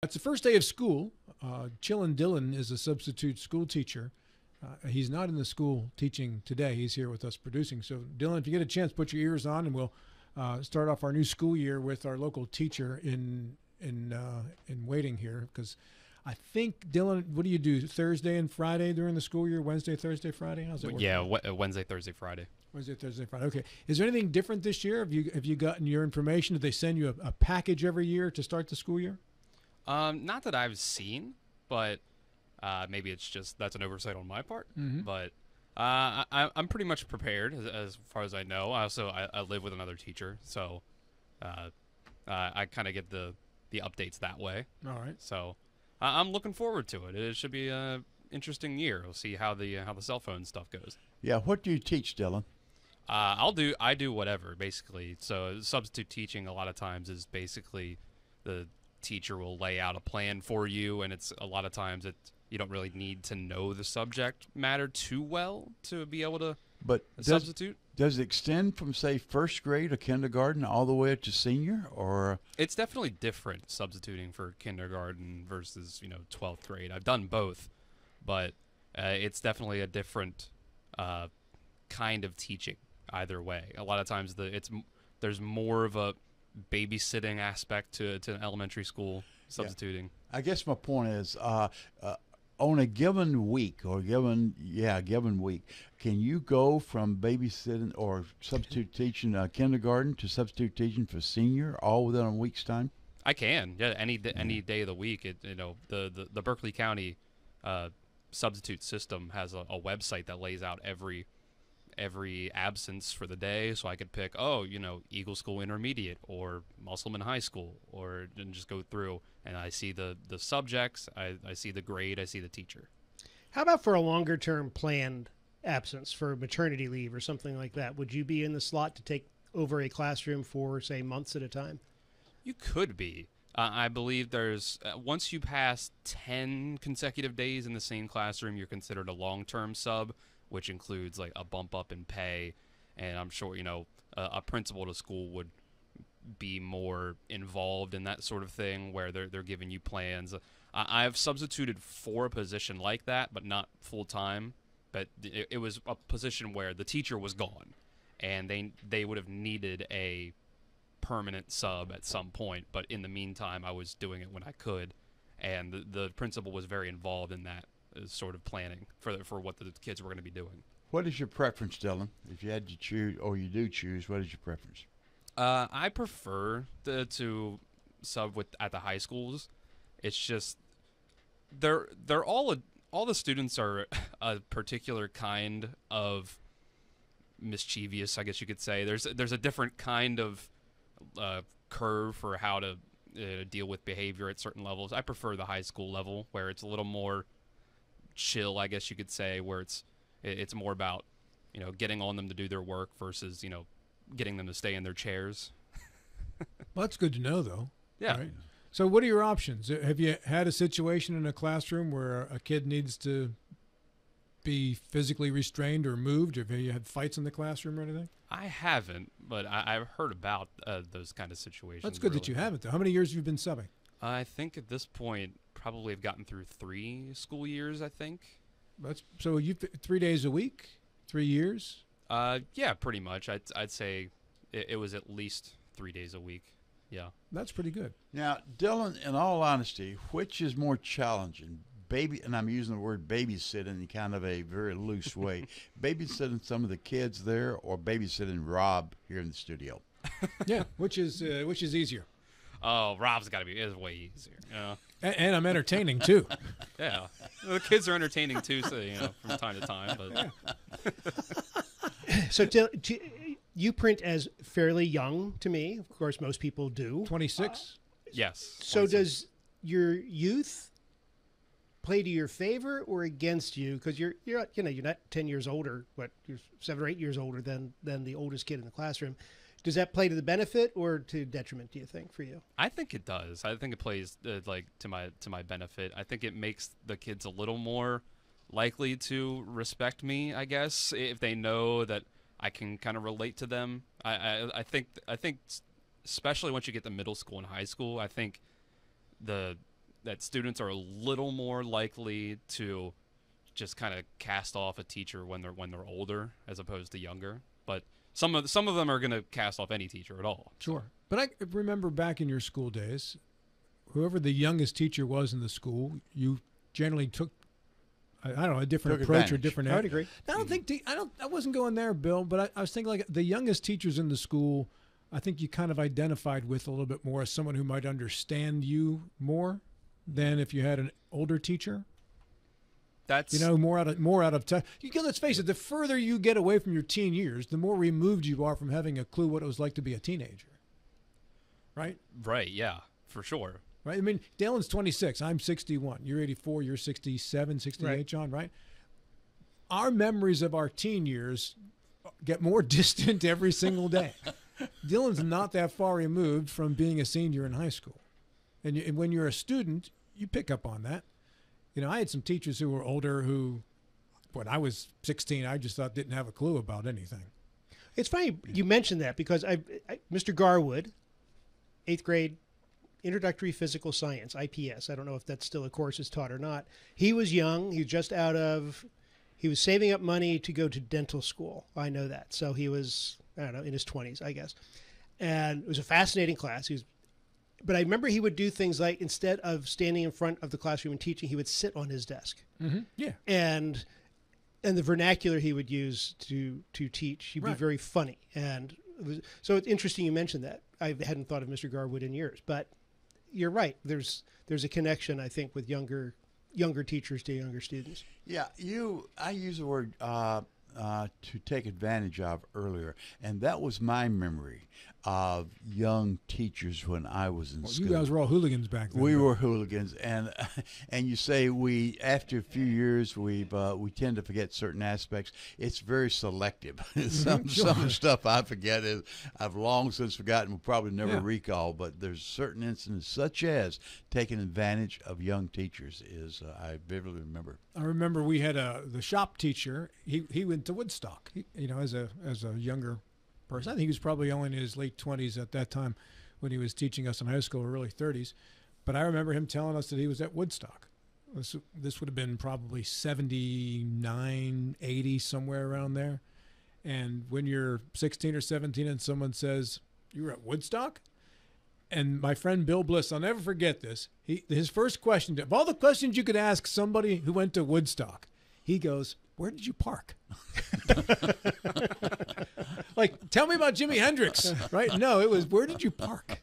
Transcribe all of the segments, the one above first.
It's the first day of school. Uh, Chillin Dylan is a substitute school teacher. Uh, he's not in the school teaching today. He's here with us producing. So, Dylan, if you get a chance, put your ears on, and we'll uh, start off our new school year with our local teacher in in uh, in waiting here. Because I think Dylan, what do you do Thursday and Friday during the school year? Wednesday, Thursday, Friday? How's it work? Yeah, uh, Wednesday, Thursday, Friday. Wednesday, Thursday, Friday. Okay. Is there anything different this year? Have you have you gotten your information? Did they send you a, a package every year to start the school year? Um, not that I've seen, but uh, maybe it's just that's an oversight on my part. Mm-hmm. But uh, I, I'm pretty much prepared as, as far as I know. I also I, I live with another teacher, so uh, uh, I kind of get the the updates that way. All right. So I I'm looking forward to it. It should be a interesting year. We'll see how the how the cell phone stuff goes. Yeah, what do you teach, Dylan? Uh, I'll do I do whatever basically. So substitute teaching a lot of times is basically the teacher will lay out a plan for you, and it's a lot of times it you don't really need to know the subject matter too well to be able to But does, substitute. does it extend from say first grade or kindergarten all the way up to senior, or It's definitely different substituting for kindergarten versus you know 12th grade. I've done both, but uh, it's definitely a different uh, kind of teaching either way. A lot of times the it's there's more of a babysitting aspect to to an elementary school substituting. I guess my point is, uh, uh, on a given week or given yeah given week, can you go from babysitting or substitute teaching uh, kindergarten to substitute teaching for senior all within a week's time? I can, yeah, any d- any day of the week. It you know the the, the Berkeley County uh, substitute system has a, a website that lays out every every absence for the day, so I could pick oh you know Eagle School Intermediate or Musselman High School or and just go through and I see the the subjects, I, I see the grade, I see the teacher. How about for a longer term planned absence for maternity leave or something like that? Would you be in the slot to take over a classroom for, say, months at a time? You could be. Uh, I believe there's uh, once you pass 10 consecutive days in the same classroom, you're considered a long-term sub, which includes like a bump up in pay, and I'm sure you know a, a principal to school would be more involved in that sort of thing where they're they're giving you plans. I, I've substituted for a position like that, but not full time. But it, it was a position where the teacher was gone, and they they would have needed a permanent sub at some point. But in the meantime, I was doing it when I could, and the, the principal was very involved in that sort of planning for the, for what the kids were going to be doing. What is your preference, Dylan? If you had to choose, or you do choose, what is your preference? Uh, I prefer the, to sub with at the high schools. It's just they're they're all a, all the students are a particular kind of mischievous, I guess you could say. There's there's a different kind of uh, curve for how to uh, deal with behavior at certain levels. I prefer the high school level where it's a little more chill, I guess you could say, where it's it's more about you know getting on them to do their work versus you know getting them to stay in their chairs. Well, that's good to know, though. Yeah. Right. So, what are your options? Uh, Have you had a situation in a classroom where a kid needs to be physically restrained or moved? Have you had fights in the classroom or anything? I haven't, but I, I've heard about uh, those kind of situations. That's good that you haven't, though. How many years have you been subbing? I think at this point, probably have gotten through three school years. I think. That's so you three days a week, three years. Uh, yeah, pretty much. I'd I'd say it, it was at least three days a week. Yeah. That's pretty good. Now, Dylan, in all honesty, which is more challenging? Baby, and I'm using the word babysitting in kind of a very loose way. babysitting some of the kids there, or babysitting Rob here in the studio. Yeah, which is uh, which is easier, Oh, Rob's got to be is way easier. Yeah. and, and I'm entertaining too. Yeah. the kids are entertaining too, so you know from time to time. But So to, to, you print as fairly young to me. Of course, most people do. Twenty six. Uh, yes. So 26. does your youth play to your favor or against you? Because you're you're not- you know you're not ten years older, but you're seven or eight years older than than the oldest kid in the classroom. Does that play to the benefit or to detriment? Do you think for you? I think it does. I think it plays uh, like to my to my benefit. I think it makes the kids a little more likely to respect me. I guess if they know that I can kind of relate to them. I I, I think I think especially once you get to middle school and high school, I think the that students are a little more likely to just kind of cast off a teacher when they're when they're older as opposed to younger. But some of some of them are going to cast off any teacher at all. Sure. But I remember back in your school days, whoever the youngest teacher was in the school, you generally took, I, I don't know, a different Took approach or different. I would agree. I don't think I don't. I wasn't going there, Bill. But I, I was thinking like the youngest teachers in the school. I think you kind of identified with a little bit more as someone who might understand you more than if you had an older teacher. That's You know, more out of more out of touch. You can, let's face it. The further you get away from your teen years, the more removed you are from having a clue what it was like to be a teenager. Right. right. Yeah, for sure. right? I mean, Dylan's 26. I'm 61. You're 84. You're 67, 68, Right. John, right? Our memories of our teen years get more distant every single day. Dylan's not that far removed from being a senior in high school. And, you, and when you're a student, you pick up on that. You know, I had some teachers who were older who, when I was 16, I just thought didn't have a clue about anything. It's funny you mentioned that because I, I Mr. Garwood, eighth grade introductory physical science IPS. I don't know if that's still a course is taught or not. He was young. He was just out of. He was saving up money to go to dental school. I know that. So he was I don't know in his twenties, I guess. And it was a fascinating class. He was, but I remember he would do things like instead of standing in front of the classroom and teaching, he would sit on his desk Mm-hmm. Yeah. and and the vernacular he would use to to teach he'd Right. be very funny and it was, so it's interesting you mentioned that i hadn't thought of mr garwood in years but you're right there's there's a connection i think with younger younger teachers to younger students Yeah, you. I used the word uh, uh, to take advantage of earlier, and that was my memory of young teachers when I was in Well, school. you guys were all hooligans back then. we but- were hooligans, and and you say we after a few years we uh, we tend to forget certain aspects. It's very selective. some sure. some stuff I forget is I've long since forgotten. Will probably never Yeah. recall. But there's certain incidents such as taking advantage of young teachers is uh, I vividly remember. I remember we had a the shop teacher. He he went to Woodstock. He, you know, as a as a younger person, I think he was probably only in his late twenties at that time when he was teaching us in high school, or early thirties. But I remember him telling us that he was at Woodstock. This this would have been probably 79, 80, somewhere around there. And when you're 16 or 17 and someone says, You were at Woodstock? And my friend Bill Bliss, I'll never forget this. He, his first question, of all the questions you could ask somebody who went to Woodstock, he goes, Where did you park? like, tell me about Jimi Hendrix, right? No, it was, Where did you park?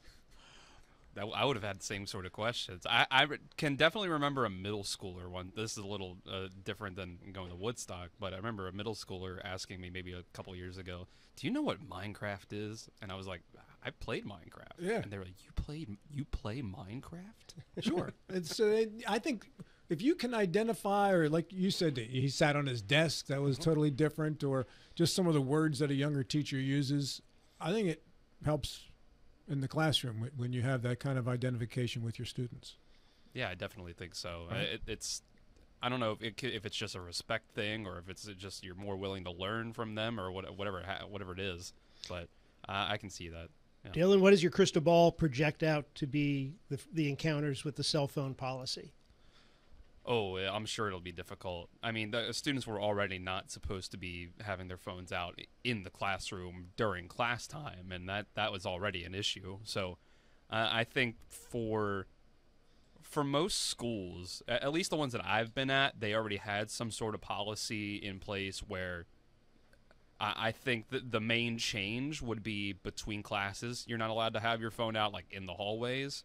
That, I would have had the same sort of questions. I, I can definitely remember a middle schooler one. This is a little uh, different than going to Woodstock, but I remember a middle schooler asking me maybe a couple years ago, "Do you know what Minecraft is?" And I was like, "I played Minecraft." Yeah. And they were like, "You played? You play Minecraft?" Sure. It's, uh, I think if you can identify, or like you said, that he sat on his desk, that was totally different, or just some of the words that a younger teacher uses, I think it helps in the classroom when- when you have that kind of identification with your students. Yeah, I definitely think so. Uh, Right. It, it's, I don't know if, it, if it's just a respect thing or if it's just you're more willing to learn from them or what, whatever whatever it is. But uh, I can see that. Yeah. dylan what does your crystal ball project out to be the, the encounters with the cell phone policy Oh, I'm sure it'll be difficult. I mean, the students were already not supposed to be having their phones out in the classroom during class time, and that that was already an issue. So, uh, I think for for most schools, at least the ones that I've been at, they already had some sort of policy in place where I, think that the main change would be between classes. You're not allowed to have your phone out like in the hallways,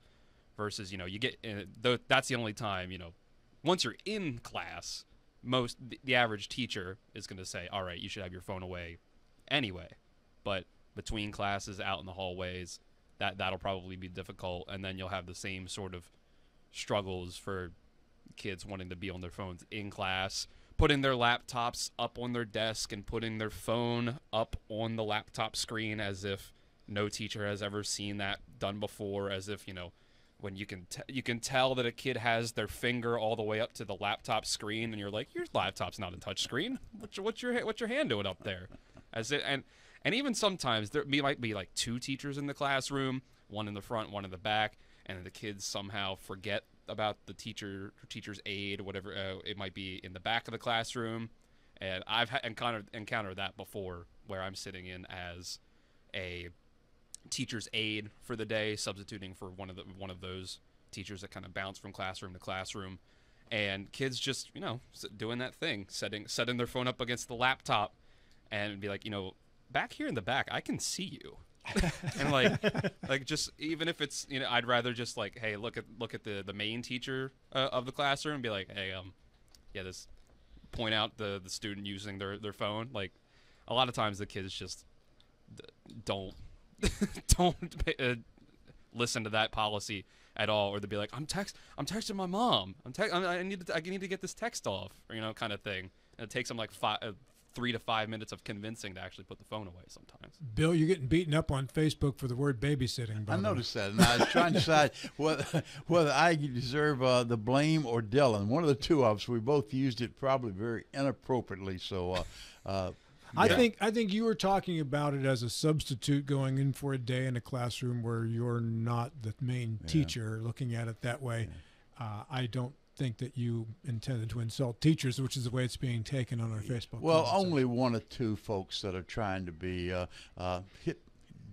versus you know you get uh, th- that's the only time you know once you're in class, most the, average teacher is going to say, "All right, you should have your phone away," anyway. But between classes, out in the hallways, that that'll probably be difficult, and then you'll have the same sort of struggles for kids wanting to be on their phones in class, putting their laptops up on their desk and putting their phone up on the laptop screen as if no teacher has ever seen that done before, as if you know when you can t- you can tell that a kid has their finger all the way up to the laptop screen, and you're like, your laptop's not a touch screen. What's your what's your what's your hand doing up there? As it and and even sometimes there might be like two teachers in the classroom, one in the front, one in the back, and the kids somehow forget about the teacher teacher's aide, whatever uh, it might be, in the back of the classroom, and I've ha- encountered encountered that before, where I'm sitting in as a teacher's aide for the day, substituting for one of the one of those teachers that kind of bounce from classroom to classroom, and kids just you know doing that thing, setting setting their phone up against the laptop, and be like, you know, back here in the back, I can see you. and like like just even if it's you know i'd rather just like hey look at look at the the main teacher uh, of the classroom and be like hey um yeah this point out the the student using their their phone like a lot of times the kids just don't don't pay, uh, listen to that policy at all or they'll be like i'm text i'm texting my mom i'm te- I'm- need to i need to get this text off or, you know kind of thing and it takes them like five uh, three to five minutes of convincing to actually put the phone away sometimes Bill, you're getting beaten up on Facebook for the word babysitting. By I the way. noticed that, and I was trying to decide whether whether I deserve uh, the blame or Dylan. One of the two of us. We both used it probably very inappropriately. So, uh, uh, I yeah. think I think you were talking about it as a substitute going in for a day in a classroom where you're not the main teacher. Looking at it that way, uh, I don't think that you intended to insult teachers, which is the way it's being taken on our Facebook. Well, comments. only one or two folks that are trying to be uh, uh, hit,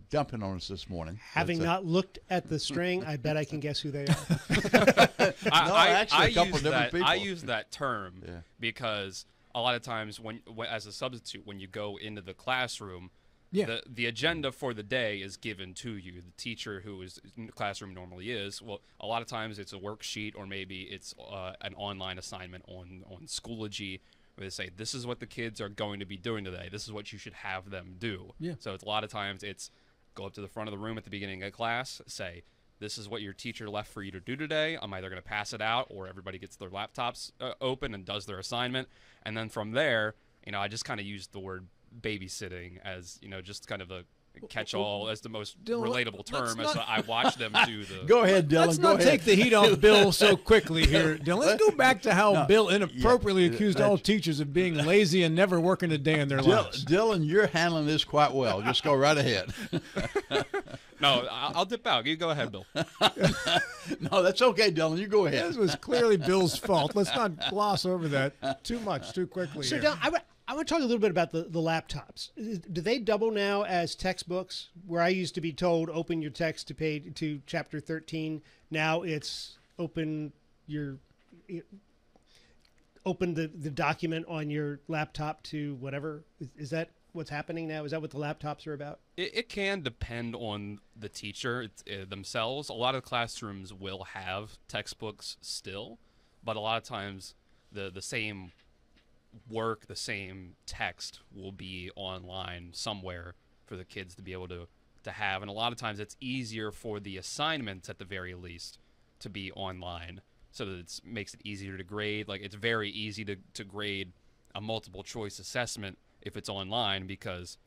dumping on us this morning. Having That's, not looked at the string, I bet I can guess who they are. I, No, I, actually, I a couple use different that, I use that term Yeah. because a lot of times when, when as a substitute when you go into the classroom Yeah. the the agenda for the day is given to you the teacher who is in the classroom normally is well a lot of times it's a worksheet or maybe it's uh, an online assignment on on schoology where they say this is what the kids are going to be doing today this is what you should have them do Yeah. so it's a lot of times it's go up to the front of the room at the beginning of class say this is what your teacher left for you to do today i'm either going to pass it out or everybody gets their laptops uh, open and does their assignment and then from there you know i just kind of used the word babysitting as you know just kind of a catch-all as the most Dylan, relatable let's term as not- I watch them do the Go ahead, Dylan. Let's not ahead. take the heat off Bill so quickly here. Dylan, let's go back to how No, Bill inappropriately yeah, accused all teachers of being lazy and never working a day in their Dylan, lives. Dylan, you're handling this quite well. Just go right ahead. No I'll, I'll dip out you go ahead Bill no, that's okay, Dylan. You go ahead. This was clearly Bill's fault. Let's not gloss over that too much, too quickly. So here. Del, I, I want to talk a little bit about the, the laptops. Do they double now as textbooks? Where I used to be told, open your text to page to chapter thirteen. Now it's open your open the, the document on your laptop to whatever. Is, is that what's happening now? Is that what the laptops are about? It, it can depend on the teacher it's, uh, themselves. A lot of classrooms will have textbooks still, but a lot of times the the same work, the same text will be online somewhere for the kids to be able to to have. And a lot of times it's easier for the assignments at the very least to be online so that it makes it easier to grade. Like it's very easy to, to grade a multiple choice assessment if it's online because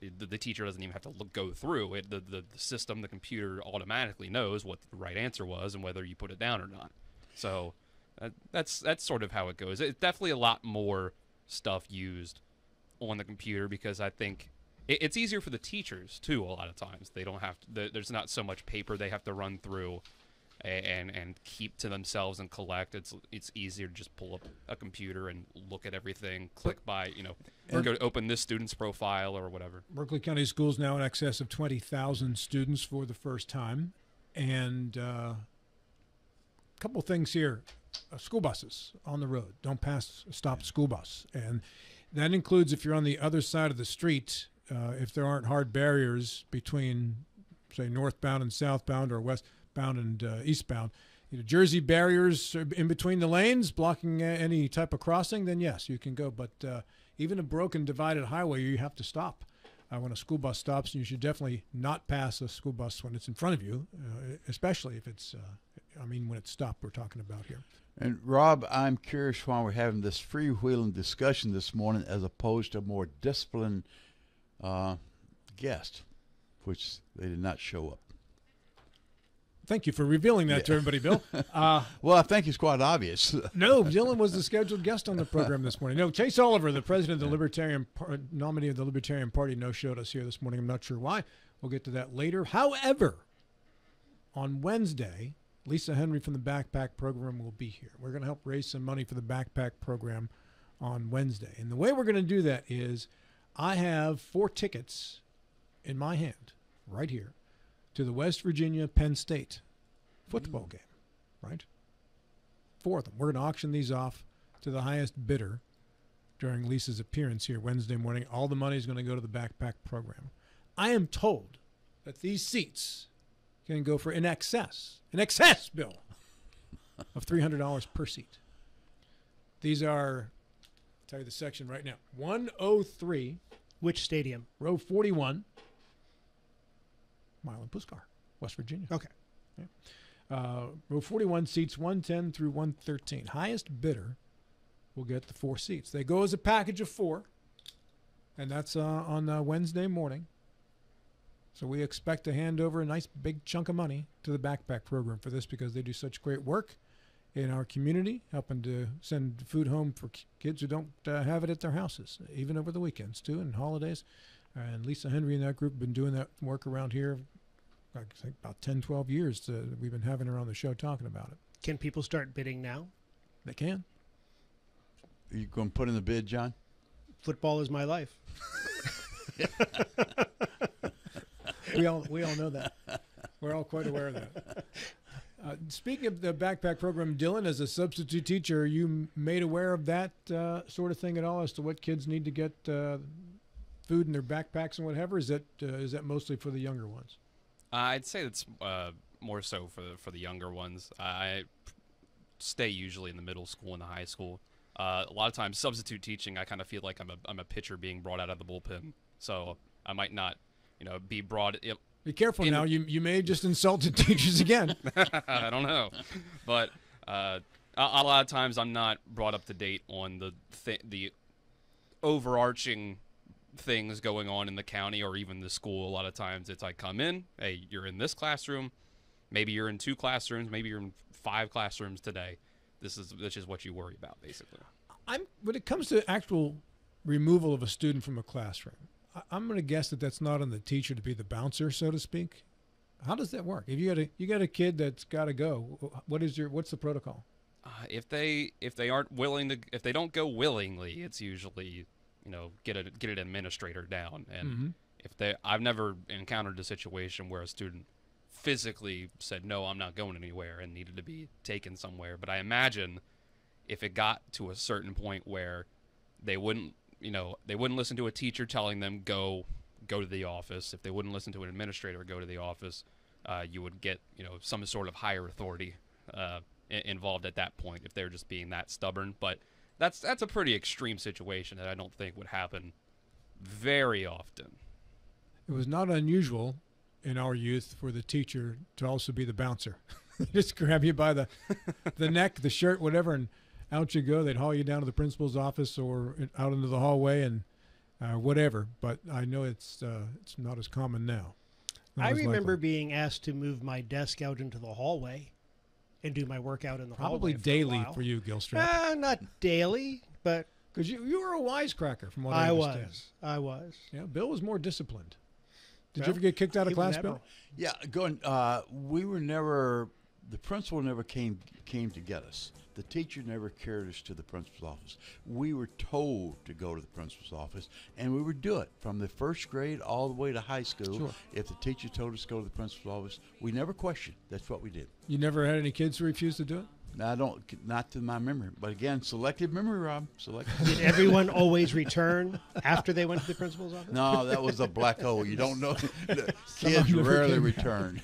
the, the teacher doesn't even have to look, go through it. The, the, the system, the computer automatically knows what the right answer was and whether you put it down or not. So that, that's that's sort of how it goes. It's definitely a lot more stuff used on the computer because I think it, it's easier for the teachers too. A lot of times they don't have to, there- there's not so much paper they have to run through and and keep to themselves and collect. It's it's easier to just pull up a computer and look at everything, click by you know, or go to open this student's profile or whatever. Berkeley County Schools now in excess of 20,000 students for the first time. And uh, a couple things here. Uh, school buses on the road. Don't pass a stopped school bus. And that includes if you're on the other side of the street, uh, if there aren't hard barriers between, say, northbound and southbound or westbound and uh, eastbound. You know, Jersey barriers in between the lanes blocking uh, any type of crossing, then yes, you can go. But uh, even a broken divided highway, you have to stop uh, when a school bus stops. You should definitely not pass a school bus when it's in front of you, uh, especially if it's, uh, I mean, when it's stopped, we're talking about here. And Rob, I'm curious why we're having this freewheeling discussion this morning as opposed to a more disciplined uh, guest, which they did not show up. Thank you for revealing that to everybody, Bill. Uh, Well, I think it's quite obvious. no, Dylan was the scheduled guest on the program this morning. No, Chase Oliver, the president of the Libertarian Par- nominee of the Libertarian Party, no showed us here this morning. I'm not sure why. We'll get to that later. However, on Wednesday, Lisa Henry from the Backpack Program will be here. We're going to help raise some money for the Backpack Program on Wednesday. And the way we're going to do that is I have four tickets in my hand right here to the West Virginia Penn State football mm. game, right? Four of them. We're going to auction these off to the highest bidder during Lisa's appearance here Wednesday morning. All the money is going to go to the backpack program. I am told that these seats can go for in excess, in excess, Bill, of $300 per seat. These are, I'll tell you the section right now 103. Which stadium? Row 41. Milan Puskar, West Virginia. Okay. Yeah. Uh, 41 seats, 110 through 113. Highest bidder will get the four seats. They go as a package of four, and that's uh, on uh, Wednesday morning. So we expect to hand over a nice big chunk of money to the backpack program for this because they do such great work in our community, helping to send food home for kids who don't uh, have it at their houses, even over the weekends too and holidays. And Lisa Henry and that group have been doing that work around here I think about 10, 12 years uh, we've been having her on the show talking about it. Can people start bidding now? They can. Are you going to put in the bid, John? Football is my life. We all we all know that. We're all quite aware of that. Uh, speaking of the backpack program, Dylan, as a substitute teacher, are you made aware of that uh, sort of thing at all as to what kids need to get uh, food in their backpacks and whatever? Is that uh, is that mostly for the younger ones? Uh, I'd say it's uh, more so for the, for the younger ones. I stay usually in the middle school and the high school. Uh, a lot of times, substitute teaching, I kind of feel like I'm a I'm a pitcher being brought out of the bullpen, so I might not, you know, be brought. It, Be careful now. You you may have just insulted teachers again. I don't know, but uh, a, a lot of times I'm not brought up to date on the th- the overarching things going on in the county or even the school. A lot of times it's I come in, hey, you're in this classroom, maybe you're in two classrooms, maybe you're in five classrooms today. This is this is what you worry about basically. I'm when it comes to actual removal of a student from a classroom, I, I'm going to guess that that's not on the teacher to be the bouncer, so to speak. How does that work? If you got a you got a kid that's got to go, what is your what's the protocol? Uh, if they if they aren't willing to if they don't go willingly, it's usually you know get a get an administrator down. And Mhm. if they I've never encountered a situation where a student physically said no I'm not going anywhere and needed to be taken somewhere. But I imagine if it got to a certain point where they wouldn't you know they wouldn't listen to a teacher telling them go go to the office. If they wouldn't listen to an administrator go to the office uh, you would get you know some sort of higher authority uh, involved at that point if they're just being that stubborn. But that's that's a pretty extreme situation that I don't think would happen very often It was not unusual in our youth for the teacher to also be the bouncer. Just grab you by the the neck, the shirt, whatever, and out you go. They'd haul you down to the principal's office or out into the hallway and uh, whatever. But I know it's uh, it's not as common now. Not I remember likely. being asked to move my desk out into the hallway and do my workout in the probably hallway. for a daily while. for you, Gilstrap, Uh, not daily, but because you you were a wisecracker from what I, I understand. was. I was. Yeah, Bill was more disciplined. Did Well, you ever get kicked out of class, never- Bill? Yeah, going. Uh, we were never. The principal never came came to get us. The teacher never carried us to the principal's office. We were told to go to the principal's office, and we would do it from the first grade all the way to high school. Sure. If the teacher told us to go to the principal's office, we never questioned. That's what we did. You never had any kids who refused to do it? Now, I don't, not to my memory, but again, selective memory, Rob. Selective. Did everyone always return after they went to the principal's office? no, that was a black hole. You don't know. The Some of Kids rarely return.